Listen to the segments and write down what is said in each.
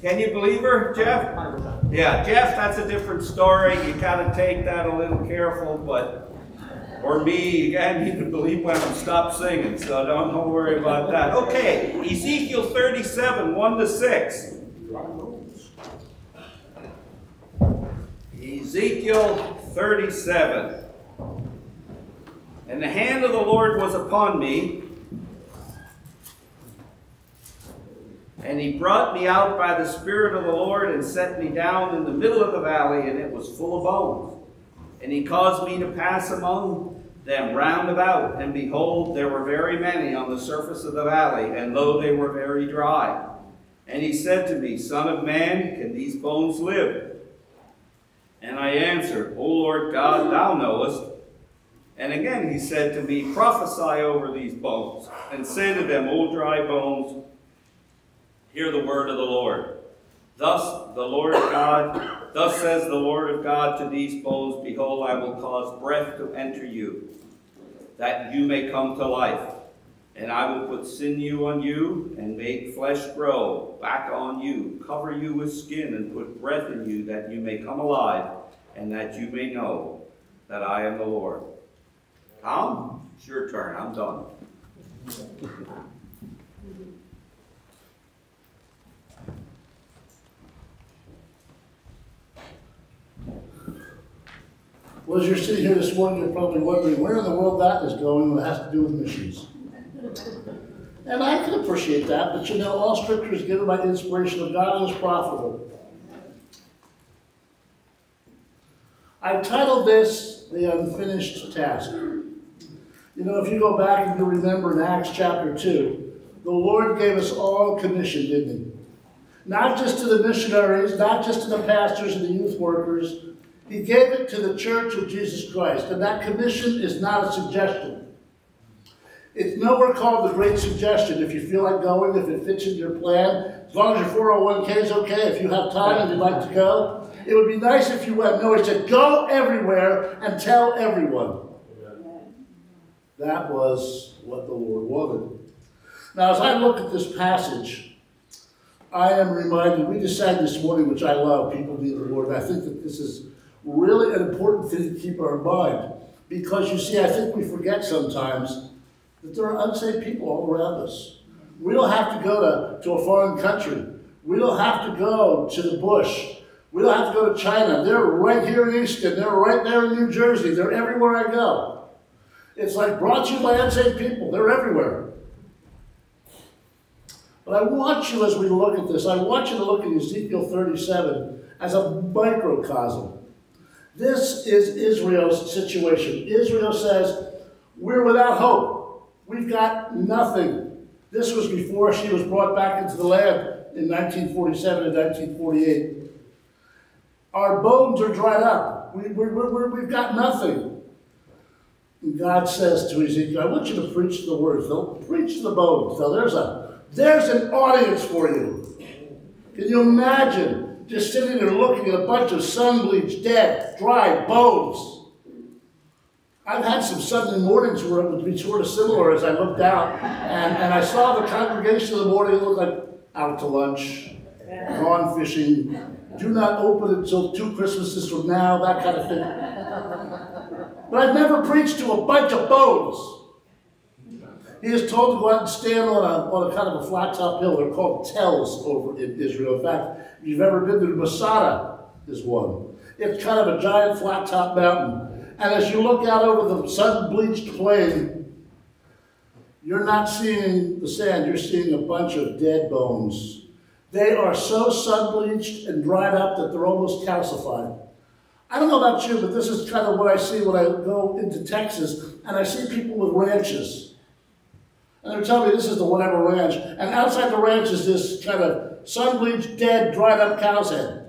Can you believe her, Jeff? 100%. Yeah, Jeff, that's a different story. You gotta take that a little careful, but, or me, you gotta need to believe when I'm stopped singing, so don't, don't worry about that. Okay, Ezekiel thirty-seven, one to six. Ezekiel thirty-seven. And the hand of the Lord was upon me, And he brought me out by the Spirit of the Lord and set me down in the middle of the valley, and it was full of bones. And he caused me to pass among them round about, and behold, there were very many on the surface of the valley, and lo, they were very dry. And he said to me, Son of man, can these bones live? And I answered, O Lord God, thou knowest. And again he said to me, Prophesy over these bones, and say to them, O dry bones, Hear the word of the Lord. Thus the Lord God, thus says the Lord of God to these bones, Behold, I will cause breath to enter you, that you may come to life. And I will put sinew on you, and make flesh grow back on you, cover you with skin, and put breath in you, that you may come alive, and that you may know that I am the Lord. Tom, it's your turn. I'm done. Well, as you're sitting here this morning, you're probably wondering where in the world that is going when it has to do with missions. And I can appreciate that, but you know, all scripture is given by the inspiration of God and is profitable. I titled this The Unfinished Task. You know, if you go back and you remember in Acts chapter 2, the Lord gave us all commission, didn't he? Not just to the missionaries, not just to the pastors and the youth workers, he gave it to the church of Jesus Christ. And that commission is not a suggestion. It's nowhere called the great suggestion. If you feel like going, if it fits in your plan, as long as your 401k is okay, if you have time and you'd like to go, it would be nice if you went. No, he said, go everywhere and tell everyone. That was what the Lord wanted. Now, as I look at this passage, I am reminded, we sang this morning, which I love, people need the Lord. I think that this is really an important thing to keep in our mind. Because you see, I think we forget sometimes that there are unsaved people all around us. We don't have to go to, to a foreign country. We don't have to go to the bush. We don't have to go to China. They're right here in Easton. They're right there in New Jersey. They're everywhere I go. It's like brought to you by unsaved people. They're everywhere. But I want you, as we look at this, I want you to look at Ezekiel 37 as a microcosm. This is Israel's situation. Israel says, We're without hope. We've got nothing. This was before she was brought back into the land in 1947 and 1948. Our bones are dried up. We, we, we, we've got nothing. And God says to Ezekiel, I want you to preach the words. They'll preach the bones. Now there's a there's an audience for you. Can you imagine just sitting there looking at a bunch of sun-bleached, dead, dry bones? I've had some Sunday mornings where it would be sort of similar as I looked out, and, and I saw the congregation in the morning, look like out to lunch, gone fishing, do not open until two Christmases from now, that kind of thing. But I've never preached to a bunch of bones. He is told to go out and stand on a, on a kind of a flat top hill. They're called tells over in Israel. In fact, if you've ever been to Masada, is one. It's kind of a giant flat top mountain. And as you look out over the sun bleached plain, you're not seeing the sand, you're seeing a bunch of dead bones. They are so sun bleached and dried up that they're almost calcified. I don't know about you, but this is kind of what I see when I go into Texas and I see people with ranches. And they're telling me this is the whatever ranch. And outside the ranch is this kind of sun-bleached, dead, dried up cow's head.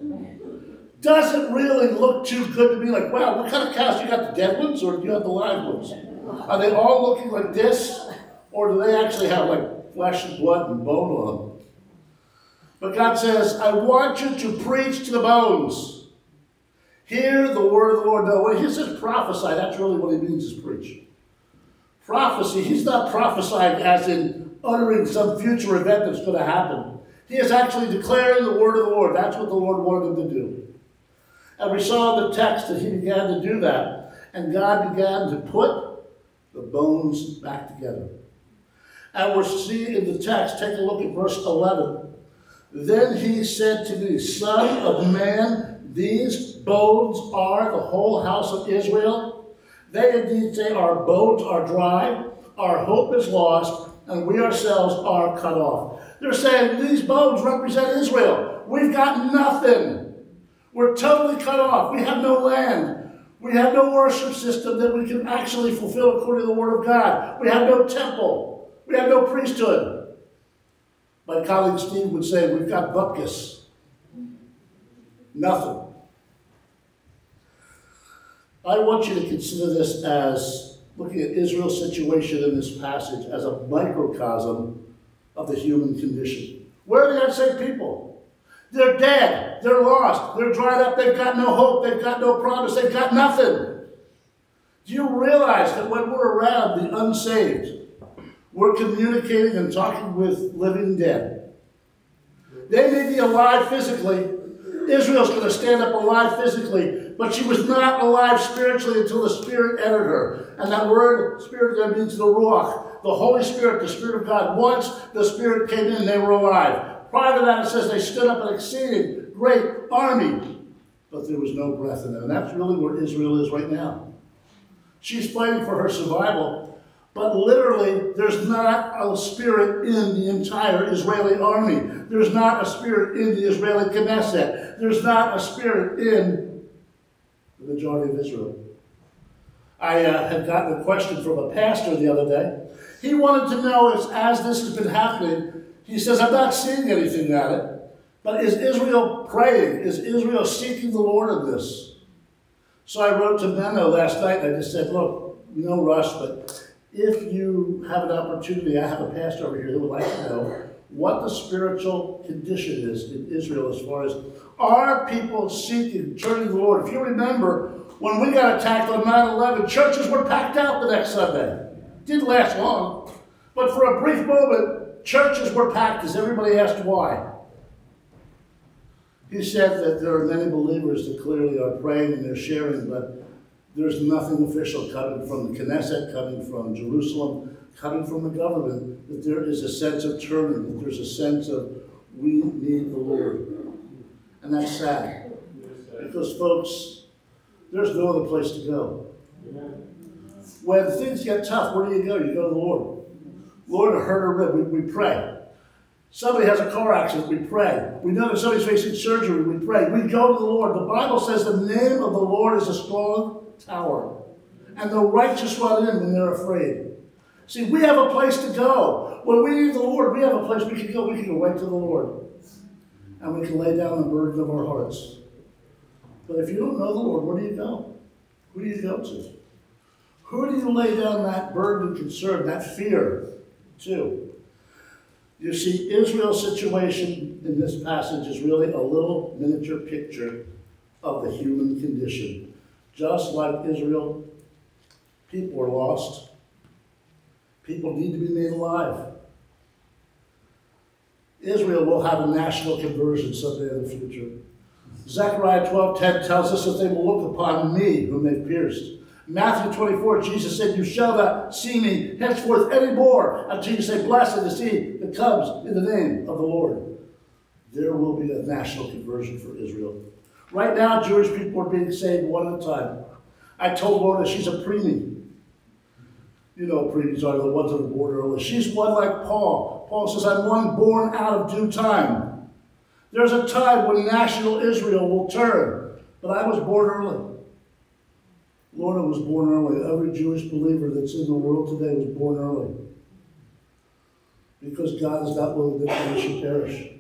Doesn't really look too good to me. Like, wow, what kind of cows? You got the dead ones or do you have the live ones? Are they all looking like this? Or do they actually have like flesh and blood and bone on them? But God says, I want you to preach to the bones. Hear the word of the Lord. No, when he says prophesy, that's really what he means is preach. Prophecy, he's not prophesying as in uttering some future event that's going to happen. He is actually declaring the word of the Lord. That's what the Lord wanted him to do. And we saw in the text that he began to do that. And God began to put the bones back together. And we're seeing in the text, take a look at verse 11. Then he said to me, Son of man, these bones are the whole house of Israel. They indeed say, Our bones are dry, our hope is lost, and we ourselves are cut off. They're saying these bones represent Israel. We've got nothing. We're totally cut off. We have no land. We have no worship system that we can actually fulfill according to the Word of God. We have no temple. We have no priesthood. My colleague Steve would say, we've got bupkis. Nothing. I want you to consider this as looking at Israel's situation in this passage as a microcosm of the human condition. Where are the unsaved people? They're dead. They're lost. They're dried up. They've got no hope. They've got no promise. They've got nothing. Do you realize that when we're around the unsaved, we're communicating and talking with living dead? They may be alive physically. Israel's going to stand up alive physically, but she was not alive spiritually until the Spirit entered her. And that word, Spirit, there means the Ruach, the Holy Spirit, the Spirit of God. Once the Spirit came in, they were alive. Prior to that, it says they stood up an exceeding great army, but there was no breath in them. And that's really where Israel is right now. She's fighting for her survival, but literally, there's not a spirit in the entire Israeli army. There's not a spirit in the Israeli Knesset. There's not a spirit in the majority of Israel. I uh, had gotten a question from a pastor the other day. He wanted to know if, as this has been happening, he says, I'm not seeing anything at it, but is Israel praying? Is Israel seeking the Lord in this? So I wrote to Menno last night and I just said, look, no rush, but if you have an opportunity, I have a pastor over here that would like to know what the spiritual condition is in Israel as far as are people seeking, turning to the Lord. If you remember, when we got attacked on 9 11, churches were packed out the next Sunday. Didn't last long, but for a brief moment, churches were packed as everybody asked why. He said that there are many believers that clearly are praying and they're sharing, but there's nothing official coming from the Knesset, coming from Jerusalem, coming from the government, that there is a sense of turning, that there's a sense of we need the Lord. And that's sad. Because, folks, there's no other place to go. When things get tough, where do you go? You go to the Lord. Lord, I hurt a rib. We, we pray. Somebody has a car accident, we pray. We know that somebody's facing surgery, we pray. We go to the Lord. The Bible says the name of the Lord is a strong tower, and the righteous run in when they're afraid. See, we have a place to go. When we need the Lord, we have a place we can go. We can go right to the Lord, and we can lay down the burden of our hearts. But if you don't know the Lord, where do you go? Who do you go to? Who do you lay down that burden, concern, that fear to? You see, Israel's situation in this passage is really a little miniature picture of the human condition. Just like Israel, people are lost. People need to be made alive. Israel will have a national conversion someday in the future. Zechariah 12:10 tells us that they will look upon me, whom they pierced. Matthew 24, Jesus said, You shall not see me henceforth any more until you say, Blessed is he that comes in the name of the Lord. There will be a national conversion for Israel. Right now, Jewish people are being saved one at a time. I told Lorna she's a preemie. You know, preemies are the ones that are born early. She's one like Paul. Paul says, I'm one born out of due time. There's a time when national Israel will turn, but I was born early. Lorna was born early. Every Jewish believer that's in the world today was born early. Because God is not willing that any should perish.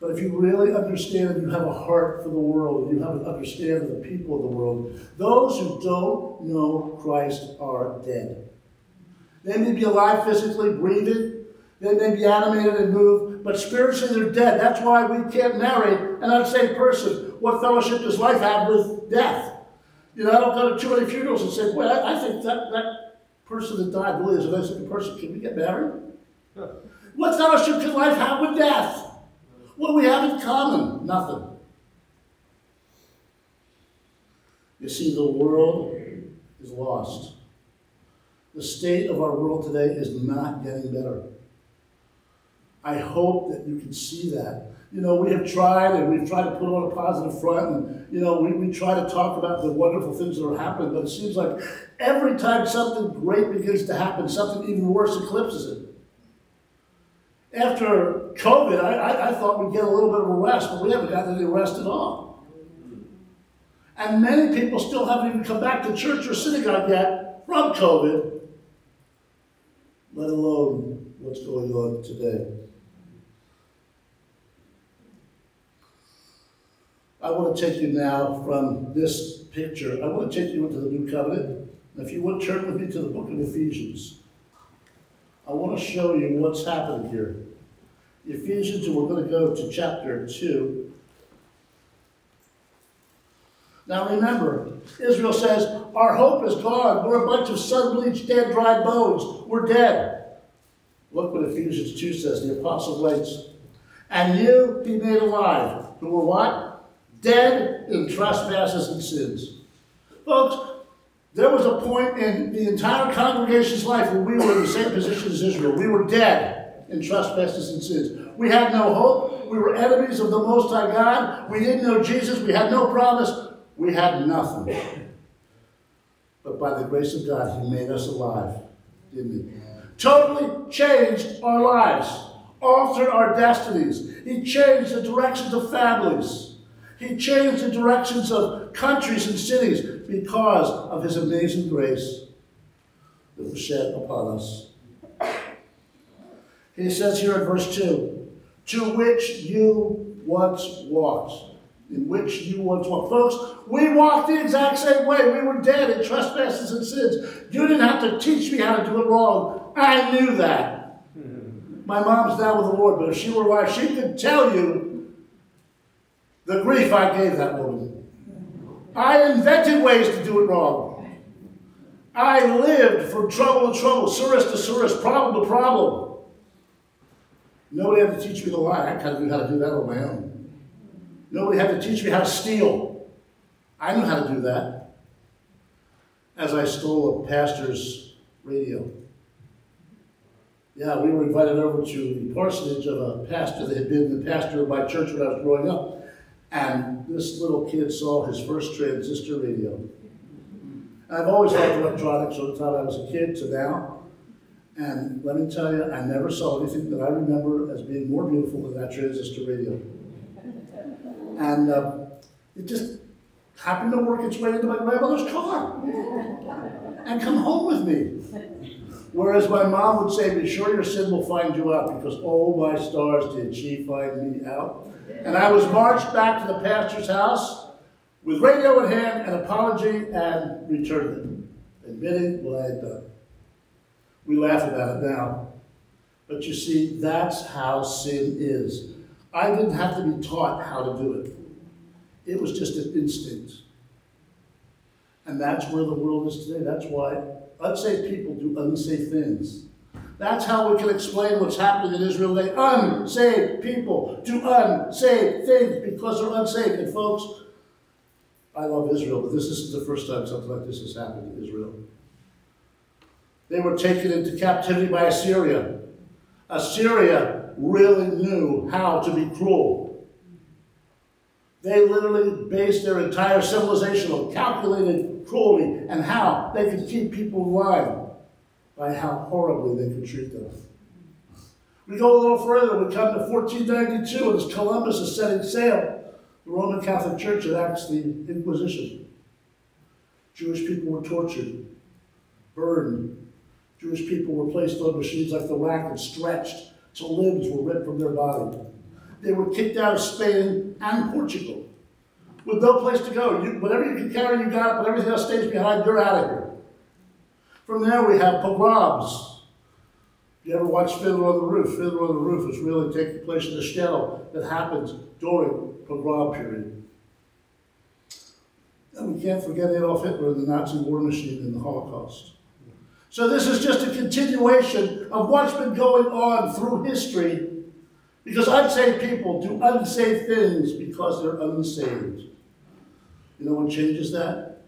But if you really understand and you have a heart for the world, you have an understanding of the people of the world, those who don't know Christ are dead. They may be alive physically, breathing, they may be animated and move, but spiritually they're dead. That's why we can't marry an unsaved person. What fellowship does life have with death? You know, I don't go to too many funerals and say, well, I, I think that, that person that died really is a nice person. Can we get married? What fellowship can life have with death? What do we have in common? Nothing. You see, the world is lost. The state of our world today is not getting better. I hope that you can see that. You know, we have tried and we've tried to put on a positive front and, you know, we, we try to talk about the wonderful things that are happening, but it seems like every time something great begins to happen, something even worse eclipses it. After COVID, I, I, I thought we'd get a little bit of a rest, but we haven't gotten any rest at all. And many people still haven't even come back to church or synagogue yet from COVID, let alone what's going on today. I want to take you now from this picture. I want to take you into the new covenant. If you would turn with me to the book of Ephesians. I want to show you what's happening here. Ephesians, and we're going to go to chapter 2. Now remember, Israel says, Our hope is gone. We're a bunch of sun bleached, dead, dried bones. We're dead. Look what Ephesians 2 says. The apostle writes, And you be made alive, who were what? Dead in trespasses and sins. Folks, there was a point in the entire congregation's life where we were in the same position as Israel. We were dead in trespasses and sins. We had no hope. We were enemies of the Most High God. We didn't know Jesus. We had no promise. We had nothing. But by the grace of God, He made us alive, didn't He? Totally changed our lives, altered our destinies. He changed the directions of families. He changed the directions of countries and cities because of His amazing grace that was shed upon us. He says here in verse 2 to which you once walked. In which you once walked. Folks, we walked the exact same way. We were dead in trespasses and sins. You didn't have to teach me how to do it wrong. I knew that. My mom's now with the Lord, but if she were alive, she could tell you the grief I gave that woman. I invented ways to do it wrong. I lived from trouble to trouble, tsuris to tsuris, problem to problem. Nobody had to teach me to lie. I kind of knew how to do that on my own. Nobody had to teach me how to steal. I knew how to do that. As I stole a pastor's radio. Yeah, we were invited over to the parsonage of a pastor that had been the pastor of my church when I was growing up. And this little kid saw his first transistor radio. I've always liked electronics from the time I was a kid to now. And let me tell you, I never saw anything that I remember as being more beautiful than that transistor radio. And uh, it just happened to work its way into my grandmother's car and come home with me. Whereas my mom would say, Be sure your sin will find you out, because oh my stars, did she find me out. And I was marched back to the pastor's house with radio in hand, an apology, and returned it, admitting what I had done. We laugh about it now. But you see, that's how sin is. I didn't have to be taught how to do it. It was just an instinct. And that's where the world is today. That's why unsaved people do unsafe things. That's how we can explain what's happening in Israel today. Unsaved people do unsaved things because they're unsaved. And folks, I love Israel, but this isn't the first time something like this has happened to Israel. They were taken into captivity by Assyria. Assyria really knew how to be cruel. They literally based their entire civilization on calculated cruelty and how they could keep people alive by how horribly they could treat them. We go a little further, we come to 1492, and as Columbus is setting sail, the Roman Catholic Church enacts the Inquisition. Jewish people were tortured, burned. Jewish people were placed on machines like the rack and stretched till limbs were ripped from their body. They were kicked out of Spain and Portugal with no place to go. You, whatever you can carry, you got it, but everything else stays behind, you're out of here. From there, we have pogroms. If you ever watch Fiddler on the Roof, Fiddler on the Roof is really taking place in the shtetl that happens during pogrom period. And we can't forget Adolf Hitler and the Nazi war machine in the Holocaust. So this is just a continuation of what's been going on through history Because unsaved people do unsaved things because they're unsaved. You know what changes that?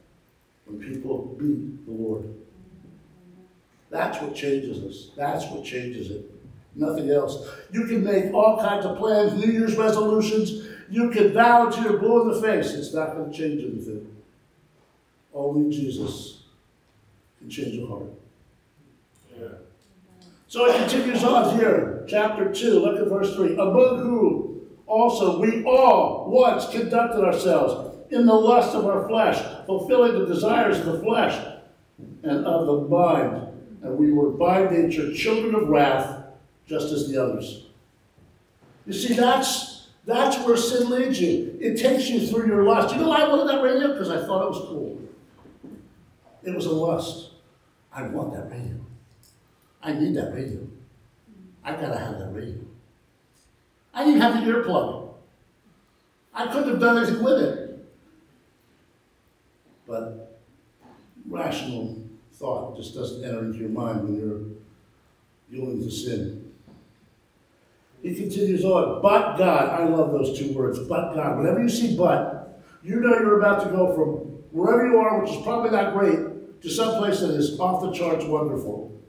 When people beat the Lord. That's what changes us. That's what changes it. Nothing else. You can make all kinds of plans, New Year's resolutions. You can vow to your blue in the face. It's not going to change anything. Only Jesus can change your heart. So it continues on here, chapter 2, look at verse 3. Among whom also we all once conducted ourselves in the lust of our flesh, fulfilling the desires of the flesh and of the mind. And we were by nature children of wrath, just as the others. You see, that's that's where sin leads you. It takes you through your lust. You know why I wanted that radio? Because I thought it was cool. It was a lust. I want that radio. I need that radio. I gotta have that radio. I didn't have the earplug. I couldn't have done anything with it. But rational thought just doesn't enter into your mind when you're dealing with sin. He continues on, but God. I love those two words, but God. Whenever you see but, you know you're about to go from wherever you are, which is probably not great, to some place that is off the charts wonderful.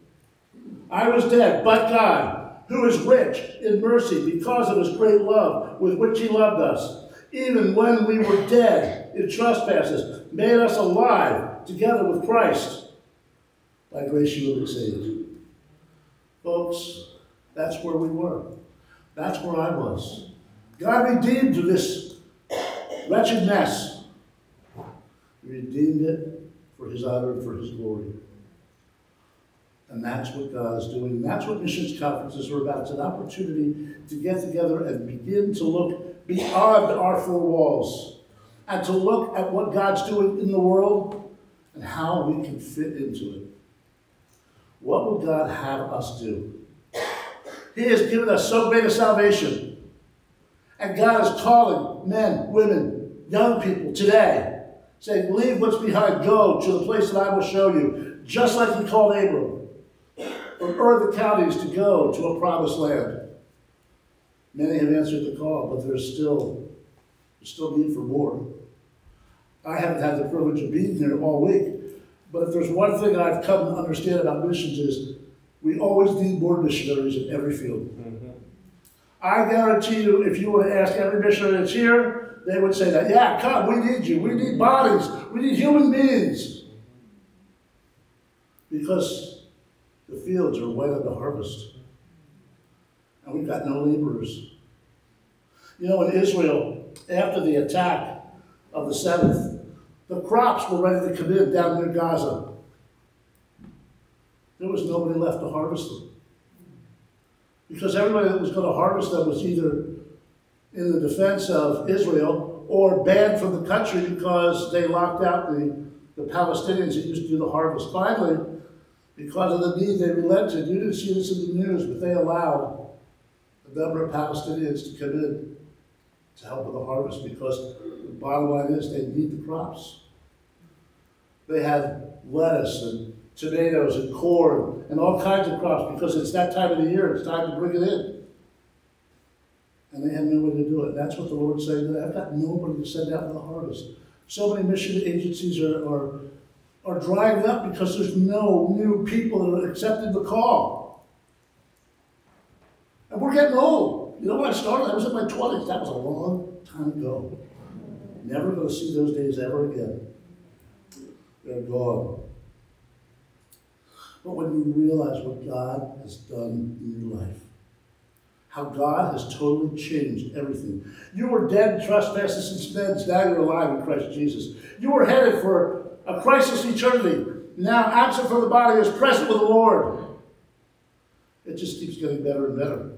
I was dead, but God, who is rich in mercy because of his great love with which he loved us, even when we were dead in trespasses, made us alive together with Christ. By grace you have been saved. Folks, that's where we were. That's where I was. God redeemed this wretched mess. He redeemed it for his honor and for his glory. And that's what God is doing. That's what missions conferences are about. It's an opportunity to get together and begin to look beyond our four walls and to look at what God's doing in the world and how we can fit into it. What would God have us do? He has given us so great a salvation. And God is calling men, women, young people today, saying, Leave what's behind, go to the place that I will show you, just like He called Abram from the counties to go to a promised land. Many have answered the call, but there's still, there's still need for more. I haven't had the privilege of being here all week, but if there's one thing I've come to understand about missions is we always need more missionaries in every field. Mm-hmm. I guarantee you, if you were to ask every missionary that's here, they would say that, yeah, come, we need you. We need bodies. We need human beings. Because the fields are white on the harvest. And we've got no laborers. You know, in Israel, after the attack of the 7th, the crops were ready to come in down near Gaza. There was nobody left to harvest them. Because everybody that was going to harvest them was either in the defense of Israel or banned from the country because they locked out the, the Palestinians that used to do the harvest. Finally, because of the need, they relented. You didn't see this in the news, but they allowed a number of Palestinians to come in to help with the harvest because the bottom line is they need the crops. They had lettuce and tomatoes and corn and all kinds of crops because it's that time of the year. It's time to bring it in. And they had no way to do it. That's what the Lord's saying. I've got nobody to send out for the harvest. So many mission agencies are, are, are drying up because there's no new people that are accepting the call. And we're getting old. You know when I started? I was in my 20s. That was a long time ago. Never going to see those days ever again. They're gone. But when you realize what God has done in your life, how God has totally changed everything. You were dead trespasses and sins, now you're alive in Christ Jesus. You were headed for a crisis eternity. Now, absent from the body is present with the Lord. It just keeps getting better and better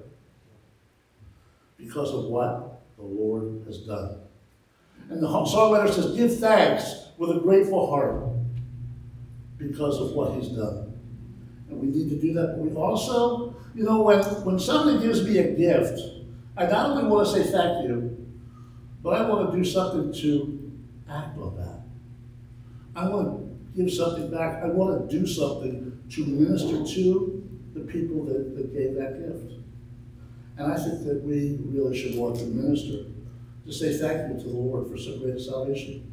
because of what the Lord has done. And the songwriter says, Give thanks with a grateful heart because of what He's done. And we need to do that. But we also, you know, when, when somebody gives me a gift, I not only want to say thank you, but I want to do something to act on that. I want to give something back. I want to do something to minister to the people that, that gave that gift. And I think that we really should want to minister to say thank you to the Lord for so great a salvation.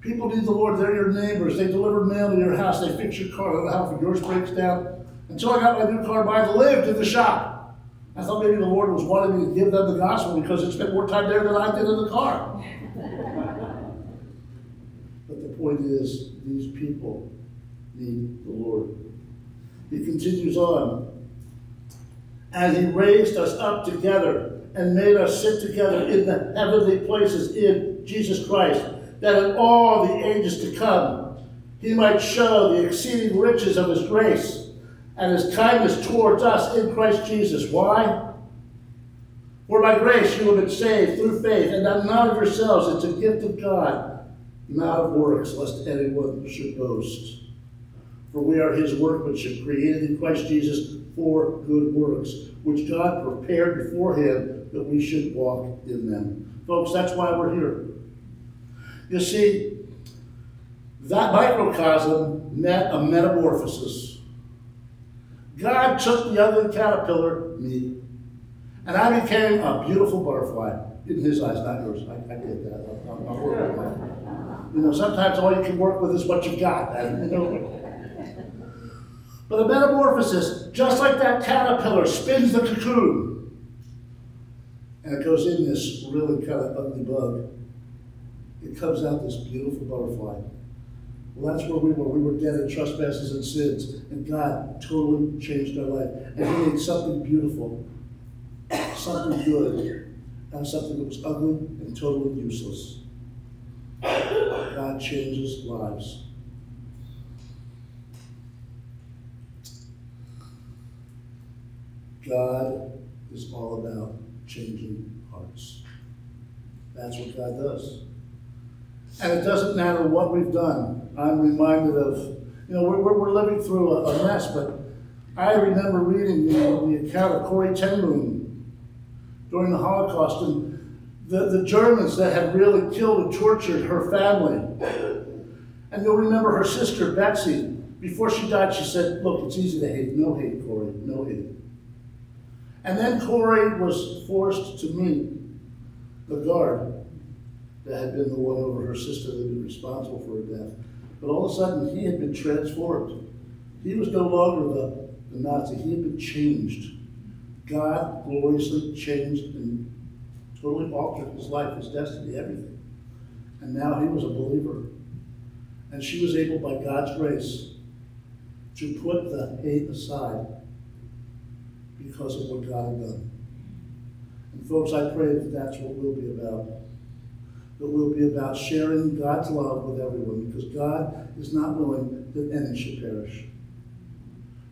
People need the Lord. They're your neighbors. They deliver mail to your house. They fix your car. I don't know yours breaks down. Until I got my new car, I lived in the shop. I thought maybe the Lord was wanting me to give them the gospel because it spent more time there than I did in the car. Point is, these people need the Lord. He continues on. And he raised us up together and made us sit together in the heavenly places in Jesus Christ, that in all the ages to come he might show the exceeding riches of his grace and his kindness towards us in Christ Jesus. Why? For by grace you have been saved through faith, and that not of yourselves, it's a gift of God, not of works, lest anyone should boast. For we are his workmanship, created in Christ Jesus for good works, which God prepared beforehand that we should walk in them. Folks, that's why we're here. You see, that microcosm met a metamorphosis. God took the ugly caterpillar, me, and I became a beautiful butterfly in his eyes, not yours. I, I get that. I'm, I'm that. You know, sometimes all you can work with is what you've got. And, you know, but a metamorphosis, just like that caterpillar spins the cocoon, and it goes in this really kind of ugly bug. It comes out this beautiful butterfly. Well, that's where we were. We were dead in trespasses and sins, and God totally changed our life. And He made something beautiful, something good, out of something that was ugly and totally useless. God changes lives. God is all about changing hearts. That's what God does. And it doesn't matter what we've done. I'm reminded of, you know, we're, we're living through a, a mess, but I remember reading the, the account of Corrie ten Boom during the Holocaust and the, the Germans that had really killed and tortured her family. And you'll remember her sister, Betsie, before she died, she said, Look, it's easy to hate. No hate, Corrie. no hate. And then Corrie was forced to meet the guard that had been the one over her sister that had been responsible for her death. But all of a sudden, he had been transformed. He was no longer the, the Nazi, he had been changed. God gloriously changed and totally altered his life, his destiny, everything. And now he was a believer. And she was able, by God's grace, to put the hate aside because of what God had done. And folks, I pray that that's what we'll be about. That we'll be about sharing God's love with everyone because God is not willing that any should perish.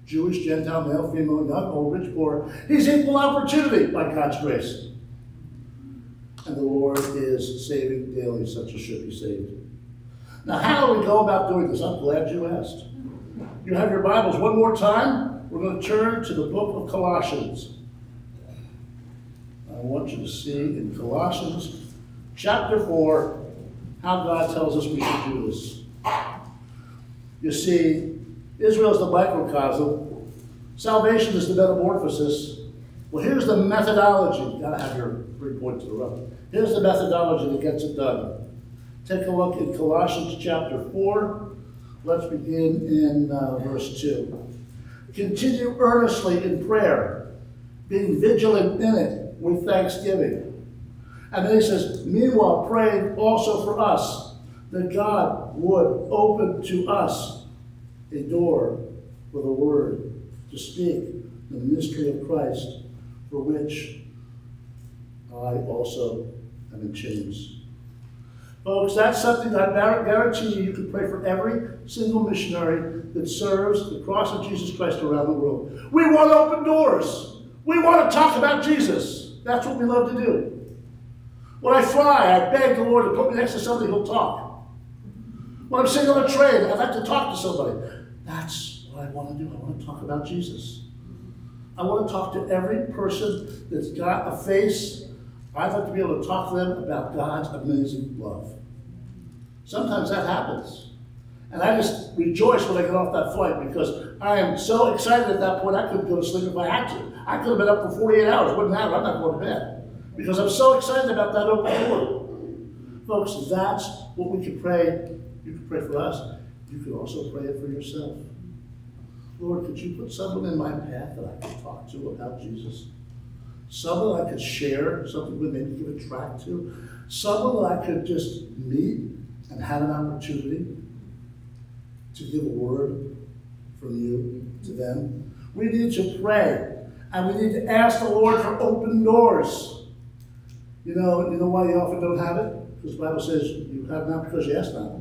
Jewish, Gentile, male, female, young, old, rich, poor. He's equal opportunity by God's grace. And the Lord is saving daily such as should be saved. Now, how do we go about doing this? I'm glad you asked. You have your Bibles one more time. We're going to turn to the book of Colossians. I want you to see in Colossians chapter 4 how God tells us we should do this. You see, Israel is the microcosm, salvation is the metamorphosis. Well, here's the methodology. You gotta have your three points in a row. Here's the methodology that gets it done. Take a look at Colossians chapter 4. Let's begin in uh, verse 2. Continue earnestly in prayer, being vigilant in it with thanksgiving. And then he says, meanwhile, praying also for us, that God would open to us a door for the word to speak the mystery of Christ, for which I also am in chains. Oh, Folks, that's something I guarantee you you can pray for every single missionary that serves the cross of Jesus Christ around the world. We want to open doors. We want to talk about Jesus. That's what we love to do. When I fly, I beg the Lord to put me next to somebody who'll talk. When I'm sitting on a train, I'd like to talk to somebody. That's what I want to do. I want to talk about Jesus. I want to talk to every person that's got a face I'd like to be able to talk to them about God's amazing love. Sometimes that happens. And I just rejoice when I get off that flight because I am so excited at that point I couldn't go to sleep if I had to. I could have been up for 48 hours, wouldn't matter, I'm not going to bed. Because I'm so excited about that open door. Folks, that's what we can pray. You can pray for us. You can also pray it for yourself. Lord, could you put someone in my path that I could talk to about Jesus? Someone I could share something with, maybe give a track to. Someone that I could just meet and have an opportunity to give a word from you to them. We need to pray. And we need to ask the Lord for open doors. You know, you know why you often don't have it? Because the Bible says you have not because you ask not.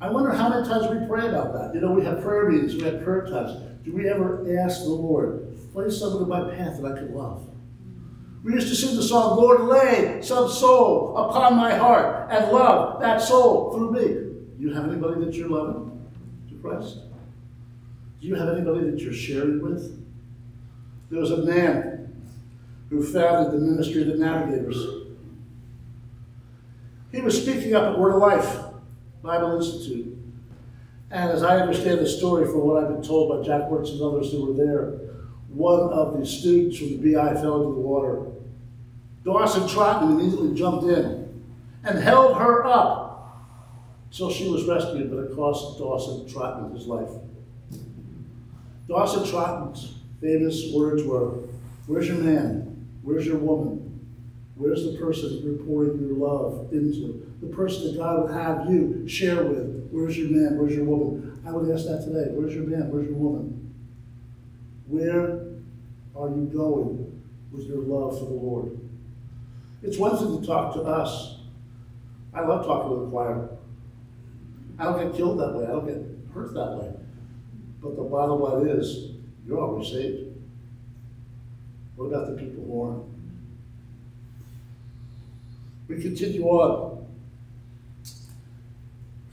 I wonder how many times we pray about that. You know, we have prayer meetings, we have prayer times. Do we ever ask the Lord, place someone in my path that I could love? We used to sing the song, Lord, lay some soul upon my heart and love that soul through me. Do you have anybody that you're loving to Christ? Do you have anybody that you're sharing with? There was a man who founded the ministry of the Navigators. He was speaking up at Word of Life Bible Institute. And as I understand the story from what I've been told by Jack Wyrtzen and others who were there, one of the students from the BI fell into the water. Dawson Trotman immediately jumped in and held her up until she was rescued, but it cost Dawson Trotman his life. Dawson Trotman's famous words were, Where's your man? Where's your woman? Where's the person you're pouring your love into? The person that God would have you share with. Where's your man? Where's your woman? I would ask that today. Where's your man? Where's your woman? Where are you going with your love for the Lord? It's one thing to talk to us. I love talking to the choir. I don't get killed that way. I don't get hurt that way. But the bottom line is, you're always saved. What about the people who aren't? We continue on.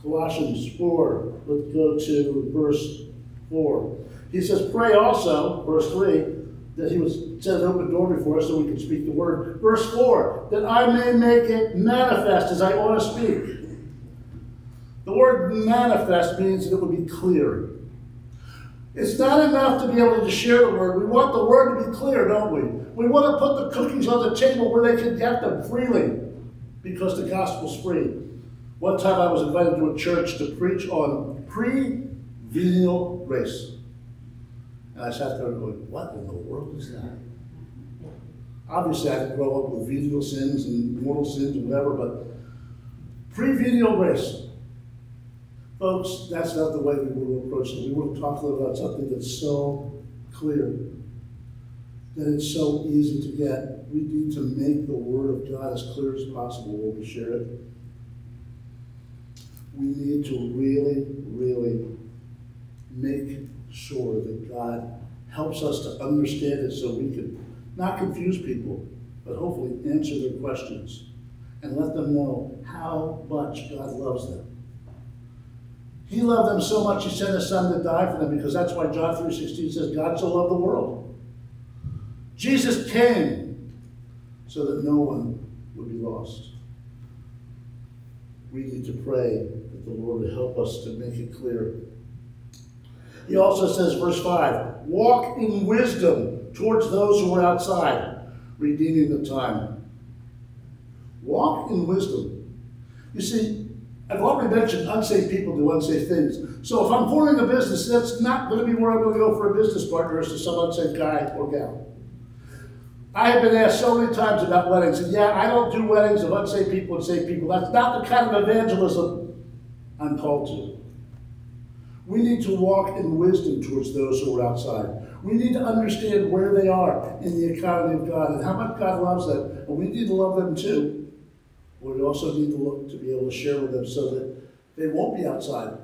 Colossians 4, let's go to verse 4. He says, Pray also, verse 3, that he was set an open door before us so we can speak the word. Verse 4, that I may make it manifest as I ought to speak. The word manifest means it would be clear. It's not enough to be able to share the word. We want the word to be clear, don't we? We want to put the cookies on the table where they can get them freely because the gospel's free. One time I was invited to a church to preach on pre-venial grace. And I sat there going, what in the world is that? Obviously, I didn't grow up with venial sins and mortal sins and whatever, but pre-venial grace. Folks, that's not the way we want to approach it. We want to talk about something that's so clear, that it's so easy to get. We need to make the Word of God as clear as possible when we share it we need to really, really make sure that God helps us to understand it so we can not confuse people, but hopefully answer their questions and let them know how much God loves them. He loved them so much he sent his son to die for them because that's why John 3.16 says God so loved the world. Jesus came so that no one would be lost. We need to pray the Lord to help us to make it clear. He also says, verse 5 walk in wisdom towards those who are outside, redeeming the time. Walk in wisdom. You see, I've already mentioned unsafe people do unsafe things. So if I'm forming a business, that's not going to be where I'm going to go for a business partner as to some unsafe guy or gal. I have been asked so many times about weddings, and yeah, I don't do weddings of unsafe people and safe people. That's not the kind of evangelism I'm called to. We need to walk in wisdom towards those who are outside. We need to understand where they are in the economy of God and how much God loves them. And we need to love them too. We also need to look to be able to share with them so that they won't be outside,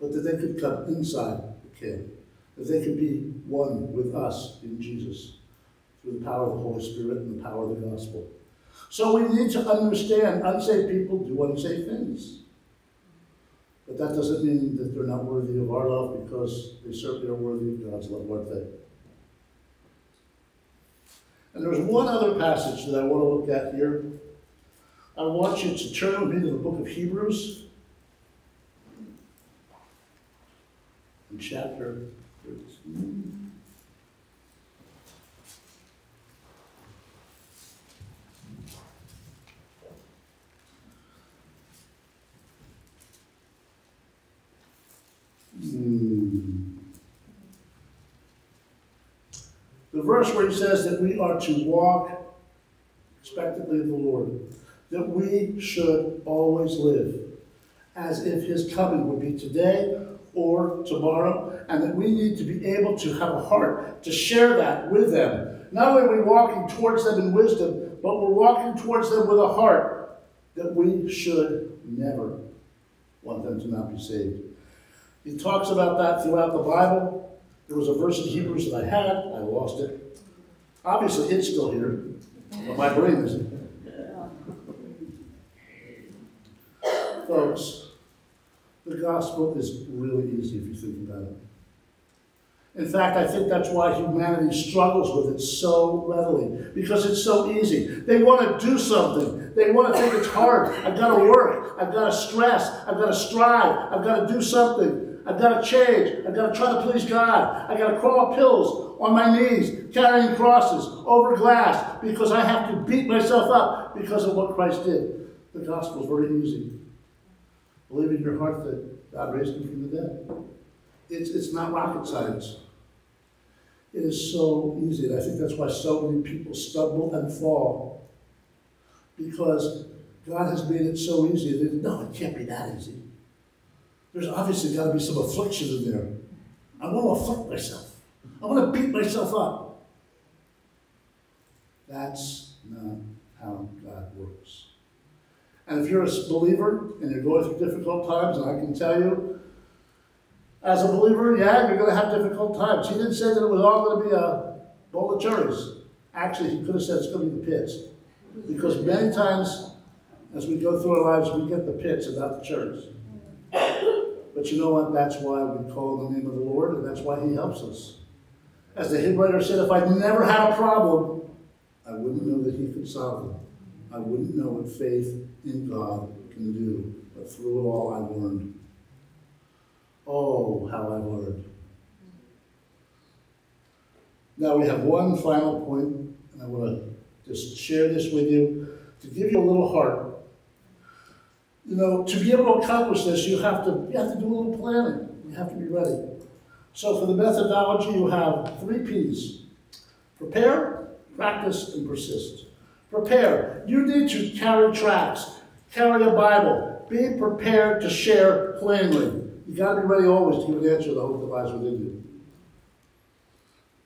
but that they could come inside the kingdom, That they could be one with us in Jesus through the power of the Holy Spirit and the power of the gospel. So we need to understand unsaved people do unsafe things. But that doesn't mean that they're not worthy of our love because they certainly are worthy of God's love, aren't they? And there's one other passage that I want to look at here. I want you to turn with me to the book of Hebrews, in chapter 13. The verse where he says that we are to walk expectantly of the Lord, that we should always live as if his coming would be today or tomorrow, and that we need to be able to have a heart to share that with them. Not only are we walking towards them in wisdom, but we're walking towards them with a heart that we should never want them to not be saved. He talks about that throughout the Bible. There was a verse in Hebrews that I had, I lost it. Obviously, it's still here, but my brain isn't. Folks, the gospel is really easy if you think about it. In fact, I think that's why humanity struggles with it so readily, because it's so easy. They want to do something. They want to think it's hard. I've got to work. I've got to stress. I've got to strive. I've got to do something. I've got to change. I've got to try to please God. I've got to crawl up hills on my knees, carrying crosses over glass, because I have to beat myself up because of what Christ did. The gospel is very easy. Believe in your heart that God raised him from the dead. It's, it's not rocket science. It is so easy. I think that's why so many people stumble and fall. Because God has made it so easy. They, no, it can't be that easy. There's obviously got to be some affliction in there. I want to afflict myself. I want to beat myself up. That's not how God works. And if you're a believer and you're going through difficult times, I can tell you, as a believer, yeah, you're going to have difficult times. He didn't say that it was all going to be a bowl of cherries. Actually, he could have said it's going to be the pits. Because many times, as we go through our lives, we get the pits and not the cherries. But you know what? That's why we call the name of the Lord, and that's why he helps us. As the hymn writer said, if I'd never had a problem, I wouldn't know that he could solve it. I wouldn't know what faith in God can do. But through it all, I learned. Oh, how I learned. Now we have one final point, and I want to just share this with you to give you a little heart. You know, to be able to accomplish this, you have to you have to do a little planning. You have to be ready. So for the methodology, you have three P's: prepare, practice, and persist. Prepare. You need to carry tracts, carry a Bible. Be prepared to share plainly. You got to be ready always to give an answer to the hope that lies within you.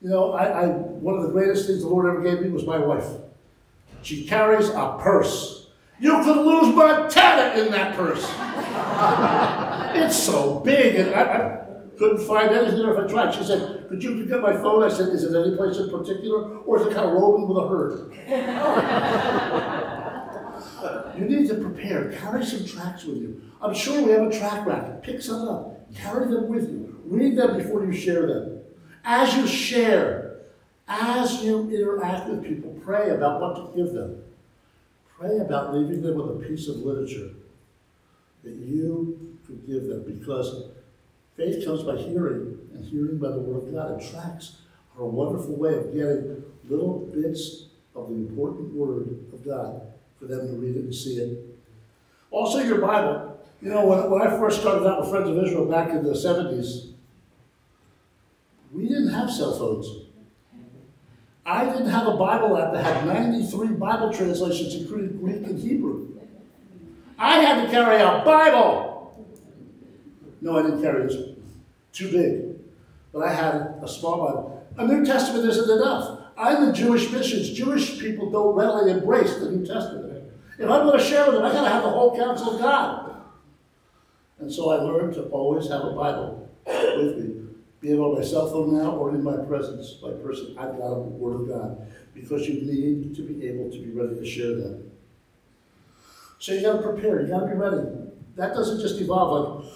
You know, I, I, one of the greatest things the Lord ever gave me was my wife. She carries a purse. You could lose In that purse. it's so big, and I, I couldn't find anything if I tried. She said, could you get my phone? I said, is it any place in particular, or is it kind of roving with a herd? you need to prepare. Carry some tracts with you. I'm sure we have a tract rack. Pick some up. Carry them with you. Read them before you share them. As you share, as you interact with people, pray about what to give them. Pray about leaving them with a piece of literature that you could give them because faith comes by hearing and hearing by the Word of God. And tracts are a wonderful way of getting little bits of the important Word of God for them to read it and see it. Also, your Bible. You know, when, when I first started out with Friends of Israel back in the 70s, we didn't have cell phones. I didn't have a Bible app that had 93 Bible translations, including Greek and Hebrew. I had to carry a Bible. No, I didn't carry this. Too big. But I had a small Bible. A New Testament isn't enough. I'm in Jewish missions. Jewish people don't readily embrace the New Testament. If I'm going to share with them, I got to have the whole counsel of God. And so I learned to always have a Bible with me be it on my cell phone now or in my presence, my person, I've got a word of God. Because you need to be able to be ready to share that. So you got to prepare, you got to be ready. That doesn't just evolve like,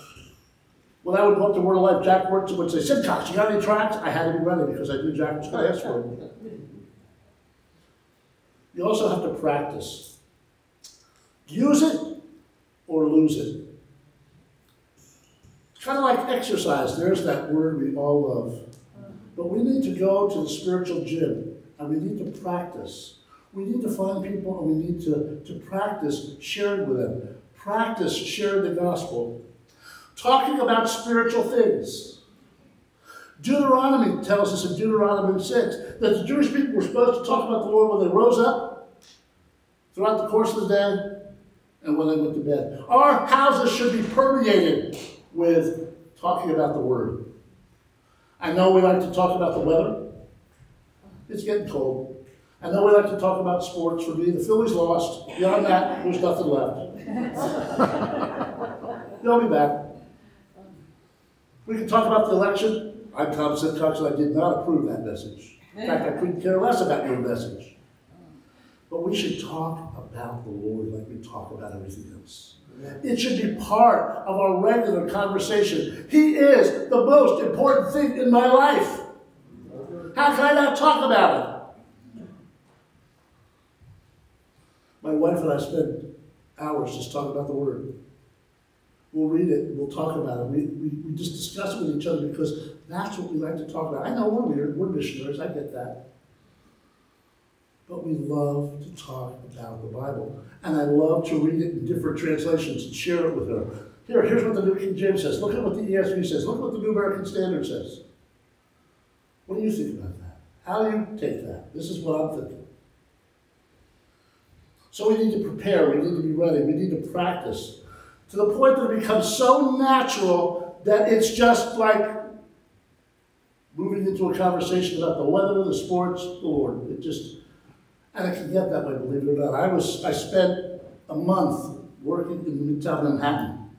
when I would go up to Word of Life, Jack Wyrtzen would say, Simcox, you got any tracts? I had to be ready because I knew Jack was going to ask for them. You also have to practice. Use it or lose it. Kind of like exercise. There's that word we all love. But we need to go to the spiritual gym and we need to practice. We need to find people and we need to, to practice sharing with them. Practice sharing the gospel. Talking about spiritual things. Deuteronomy tells us in Deuteronomy 6 that the Jewish people were supposed to talk about the Lord when they rose up, throughout the course of the day, and when they went to bed. Our houses should be permeated with talking about the Word. I know we like to talk about the weather. It's getting cold. I know we like to talk about sports. For me, the Phillies lost. Beyond that, there's nothing left. They'll be back. We can talk about the election. I'm Tom Simcox, and I did not approve that message. In fact, I couldn't care less about your message. But we should talk about the Lord like we talk about everything else. It should be part of our regular conversation. He is the most important thing in my life. How can I not talk about it? My wife and I spend hours just talking about the Word. We'll read it, we'll talk about it. We, we, we just discuss it with each other because that's what we like to talk about. I know we're weird, we're missionaries, I get that. But we love to talk about the Bible. And I love to read it in different translations and share it with her. Here, here's what the New King James says. Look at what the ESV says. Look at what the New American Standard says. What do you think about that? How do you take that? This is what I'm thinking. So we need to prepare, we need to be ready, we need to practice to the point that it becomes so natural that it's just like moving into a conversation about the weather, the sports, the Lord. It just, and I can get that way, believe it or not. I was, I spent a month working in Midtown Manhattan.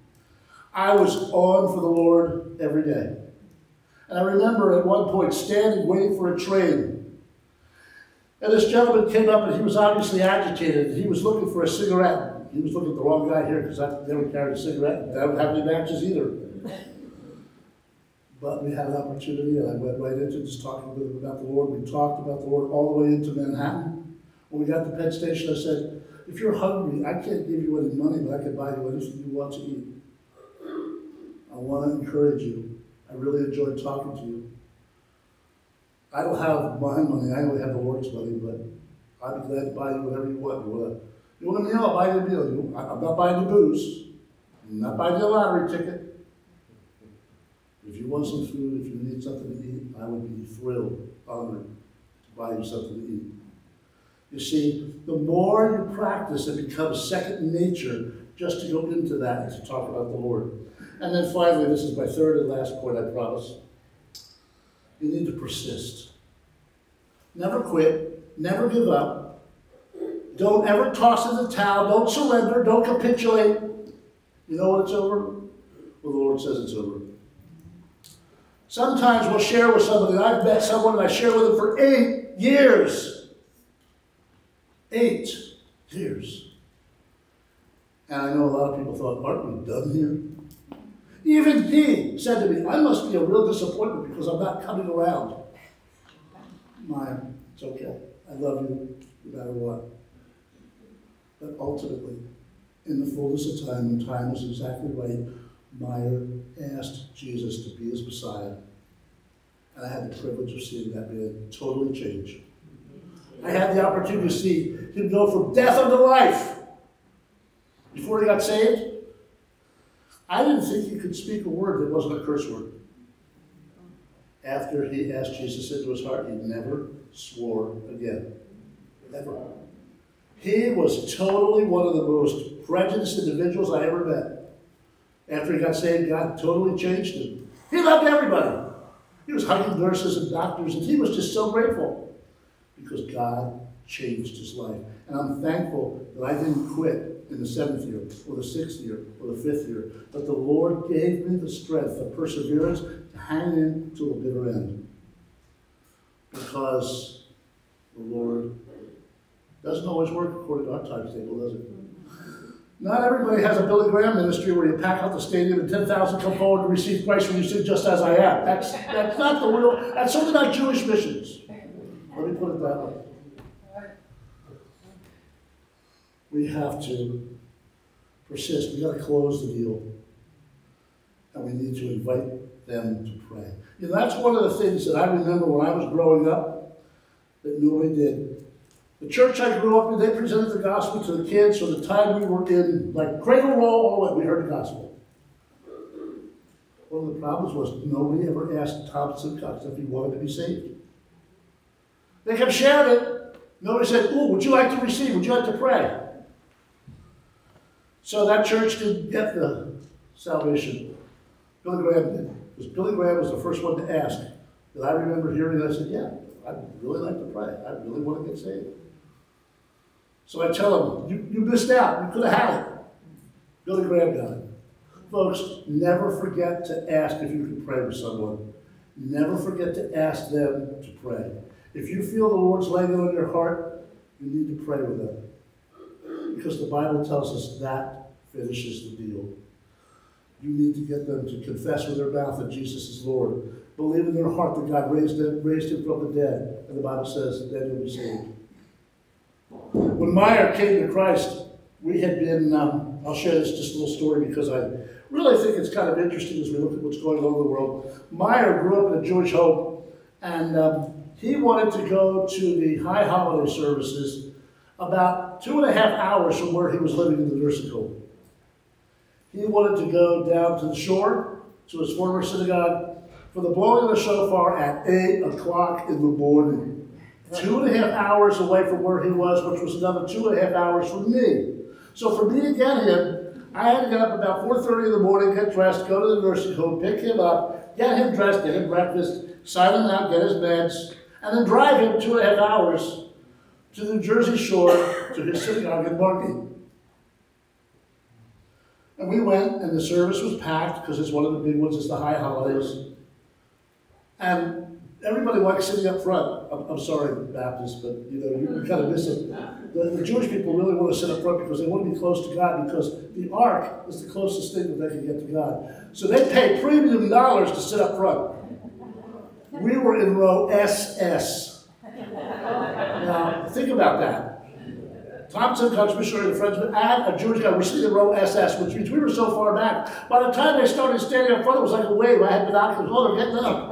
I was on for the Lord every day. And I remember at one point standing waiting for a train and this gentleman came up and he was obviously agitated. He was looking for a cigarette. He was looking at the wrong guy here because I never carried a cigarette. I don't have any matches either. But we had an opportunity and I went right into just talking with him about the Lord. We talked about the Lord all the way into Manhattan. When we got to Penn Station, I said, if you're hungry, I can't give you any money, but I can buy you anything you want to eat. I want to encourage you. I really enjoyed talking to you. I don't have my money, I only have the Lord's money, but I'd be glad to buy you whatever you want. You want a, meal, I'll buy you a meal. You, I'm not buying you booze. I'm not buying a lottery ticket. If you want some food, if you need something to eat, I would be thrilled, honored to buy you something to eat. You see, the more you practice, it becomes second nature just to go into that and to talk about the Lord. And then finally, this is my third and last point, I promise. You need to persist. Never quit. Never give up. Don't ever toss in the towel. Don't surrender. Don't capitulate. You know when it's over? Well, the Lord says it's over. Sometimes we'll share with somebody. I've met someone and I share with them for eight years. Eight years. And I know a lot of people thought, aren't we done here? Even he said to me, I must be a real disappointment because I'm not coming around. Meyer, it's okay. I love you no matter what. But ultimately, in the fullness of time, when time was exactly right, Meyer asked Jesus to be his Messiah. And I had the privilege of seeing that man totally change. I had the opportunity to see him go from death unto life. Before he got saved, I didn't think he could speak a word that wasn't a curse word. After he asked Jesus into his heart, he never swore again. Never. He was totally one of the most prejudiced individuals I ever met. After he got saved, God totally changed him. He loved everybody. He was hugging nurses and doctors, and he was just so grateful because God changed his life. And I'm thankful that I didn't quit in the seventh year, or the sixth year, or the fifth year. But the Lord gave me the strength, the perseverance to hang in to a bitter end. Because the Lord doesn't always work according to our timetable, does it? Not everybody has a Billy Graham ministry where you pack out the stadium and 10,000 come forward to receive Christ when you sit just as I am. That's, that's not the real, that's certainly not Jewish missions. Let me put it that way. we have to persist. We got to close the deal. And we need to invite them to pray. You know, that's one of the things that I remember when I was growing up that nobody did. The church I grew up in, they presented the gospel to the kids from the time we were in, like cradle roll, we heard the gospel. One of the problems was nobody ever asked Tom Simcox if he wanted to be saved. They kept sharing it. Nobody said, Ooh, would you like to receive? Would you like to pray? So that church didn't get the salvation. Billy Graham did. Because Billy Graham was the first one to ask. And I remember hearing it, I said, Yeah, I'd really like to pray. I really want to get saved. So I tell him, You, you missed out. You could have had it. Billy Graham it. Folks, never forget to ask if you can pray with someone. Never forget to ask them to pray. If you feel the Lord's laying on your heart, you need to pray with them. Because the Bible tells us that finishes the deal. You need to get them to confess with their mouth that Jesus is Lord. Believe in their heart that God raised him, raised him from the dead. And the Bible says, then you'll be saved. When Meyer came to Christ, we had been, um, I'll share this just a little story because I really think it's kind of interesting as we look at what's going on in the world. Meyer grew up in a Jewish home, and um, he wanted to go to the high holiday services about two and a half hours from where he was living in the nursing home. He wanted to go down to the shore, to his former synagogue, for the blowing of the shofar at 8 o'clock in the morning. Two and a half hours away from where he was, which was another two and a half hours from me. So for me to get him, I had to get up about 4.30 in the morning, get dressed, go to the nursing home, pick him up, get him dressed, get him breakfast, sign him out, get his meds, and then drive him two and a half hours to the Jersey Shore to his synagogue in Margate. And we went, and the service was packed because it's one of the big ones, it's the high holidays. And everybody likes sitting up front. I'm, I'm sorry, Baptists, but you know, you, you kind of miss it. The, the Jewish people really want to sit up front because they want to be close to God because the ark is the closest thing that they can get to God. So they pay premium dollars to sit up front. We were in row SS. Now, think about that. Tom Simcox Missionary and Friends, and a Jewish guy, we're sitting in row SS, which means we were so far back. By the time they started standing up front, it was like a wave. I had binoculars. Oh, they're getting up.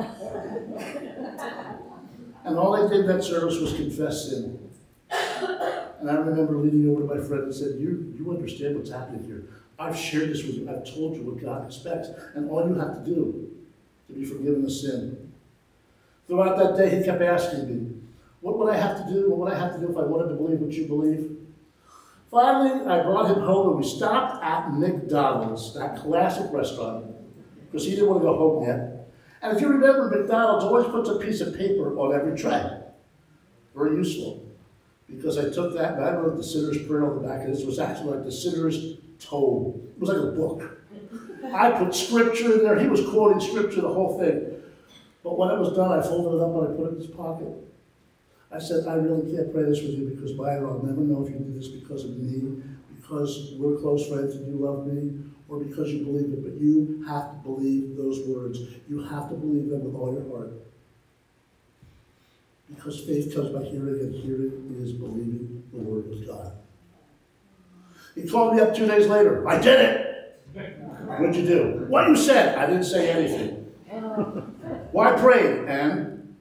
and all they did that service was confess sin. And I remember leaning over to my friend and said, you, you understand what's happening here. I've shared this with you. I've told you what God expects. And all you have to do to be forgiven of sin. Throughout that day, he kept asking me, what would I have to do? What would I have to do if I wanted to believe what you believe? Finally, I brought him home and we stopped at McDonald's, that classic restaurant, because he didn't want to go home yet. And if you remember, McDonald's always puts a piece of paper on every tray. Very useful. Because I took that and I wrote the sinner's prayer on the back, and this was actually like the sinner's tome. It was like a book. I put scripture in there. He was quoting scripture, the whole thing. But when it was done, I folded it up and I put it in his pocket. I said, I really can't pray this with you because Byron, I'll never know if you did this because of me, because we're close friends and you love me, or because you believe it. But you have to believe those words. You have to believe them with all your heart. Because faith comes by hearing, and hearing is believing the word of God. He called me up two days later. I did it. What'd you do? What you said? I didn't say anything. Why pray? And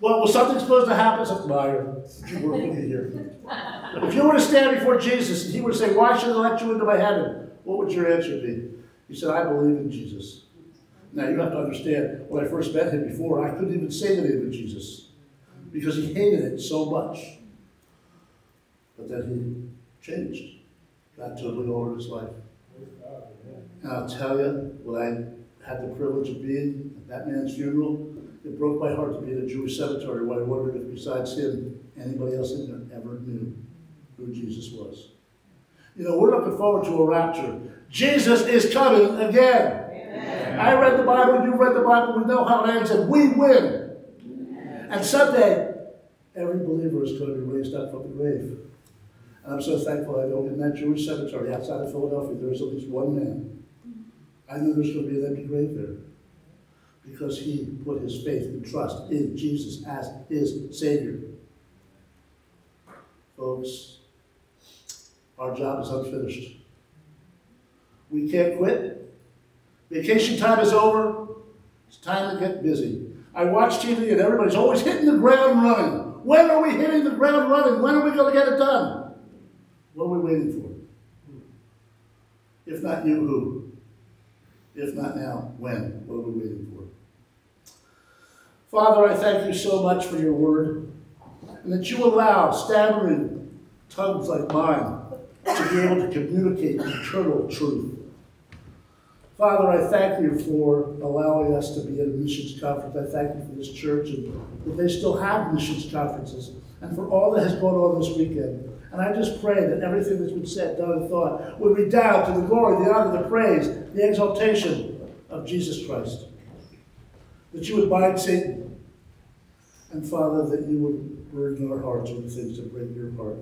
well, was something supposed to happen? Said Meyer, you work here. If you were to stand before Jesus and he were to say, Why should I let you into my heaven? What would your answer be? He said, I believe in Jesus. Now you have to understand, when I first met him before, I couldn't even say the name of Jesus because he hated it so much. But then he changed. God totally altered his life. And I'll tell you, when I had the privilege of being at that man's funeral, it broke my heart to be in a Jewish cemetery when I wondered if besides him, anybody else in there ever knew who Jesus was. You know, we're looking forward to a rapture. Jesus is coming again. I read the Bible, you read the Bible, we know how it ends, and we win. And someday, every believer is going to be raised up from the grave. And I'm so thankful I know in that Jewish cemetery outside of Philadelphia, there is at least one man. I know there's going to be an empty grave there. Because he put his faith and trust in Jesus as his Savior. Folks, our job is unfinished. We can't quit. Vacation time is over. It's time to get busy. I watch TV and everybody's always hitting the ground running. When are we hitting the ground running? When are we going to get it done? What are we waiting for? Hmm. If not you, who? If not now, when? What are we waiting for? Father, I thank you so much for your word, and that you allow stammering tongues like mine to be able to communicate eternal truth. Father, I thank you for allowing us to be at a missions conference. I thank you for this church and that they still have missions conferences and for all that has gone on this weekend. And I just pray that everything that's been said, done, and thought would redound to the glory, the honor, the praise, the exaltation of Jesus Christ. That you would bind Satan. And Father, that you would burden our hearts with the things that break your heart.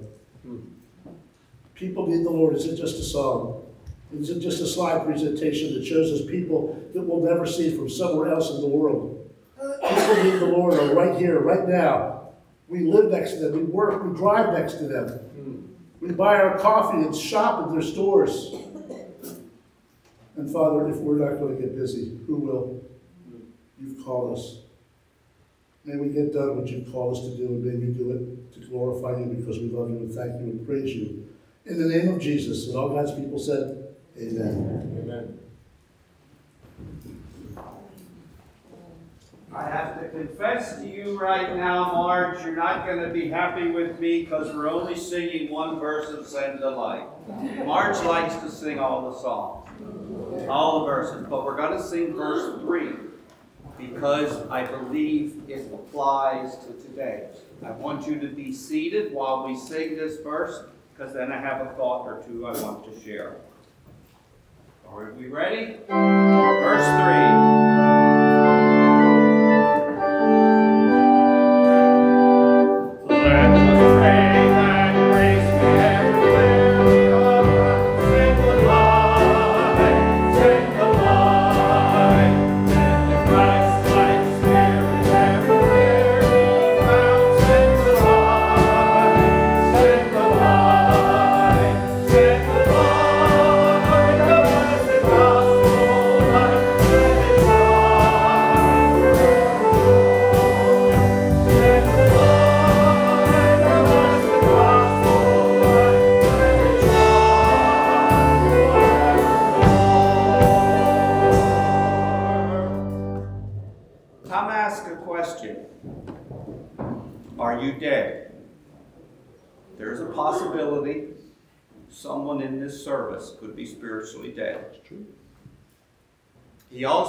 People need the Lord. Is it just a song? Is it just a slide presentation that shows us people that we'll never see from somewhere else in the world? People need the Lord are right here, right now. We live next to them. We work. We drive next to them. We buy our coffee and shop at their stores. And Father, if we're not going to get busy, who will? You've called us. May we get done what you've called us to do, and may we do it to glorify you because we love you and thank you and praise you. In the name of Jesus, and all God's people said, Amen. Amen. I have to confess to you right now, Marge, you're not going to be happy with me because we're only singing one verse of Send the Light. Marge likes to sing all the songs, all the verses, but we're going to sing verse 3 because I believe it applies to today. I want you to be seated while we sing this verse because then I have a thought or two I want to share. Are we ready? Verse 3.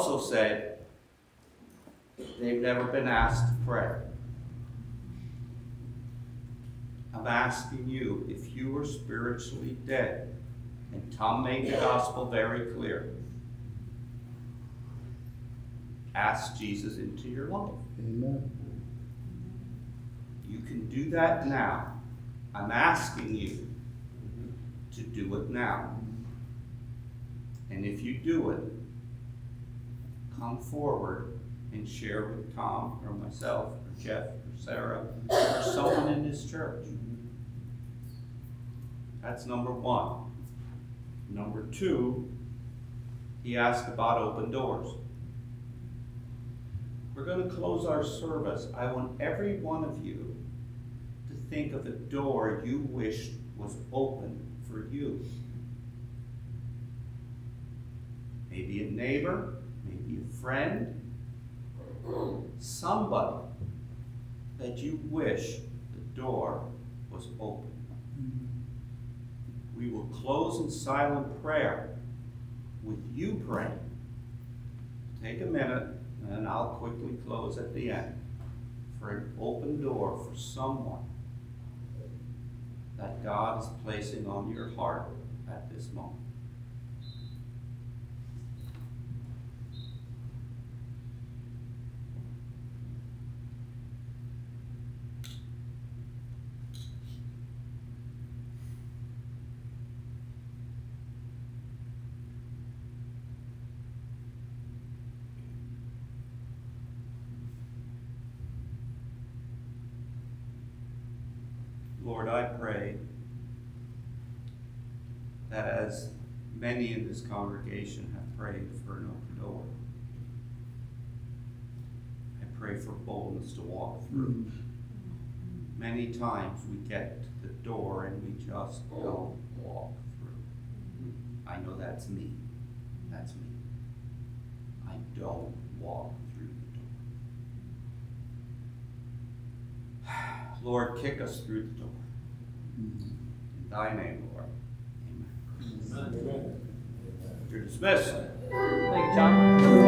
Also said they've never been asked to pray. I'm asking you if you are spiritually dead, and Tom made the gospel very clear. Ask Jesus into your life. Amen. You can do that now. I'm asking you to do it now. And if you do it, come forward and share with Tom or myself or Jeff or Sarah or someone in this church. That's number one. Number two, he asked about open doors. We're going to close our service. I want every one of you to think of a door you wished was open for you. Maybe a neighbor, friend, somebody that you wish the door was open. We will close in silent prayer with you praying. Take a minute and I'll quickly close at the end for an open door for someone that God is placing on your heart at this moment. Lord, I pray that as many in this congregation have prayed for an open door, I pray for boldness to walk through. Mm-hmm. Many times we get to the door and we just don't walk through. I know that's me. That's me. I don't walk through the door. Lord, kick us through the door. Mm-hmm. In thy name, Lord. Amen. Amen. You're dismissed. Thank you, John.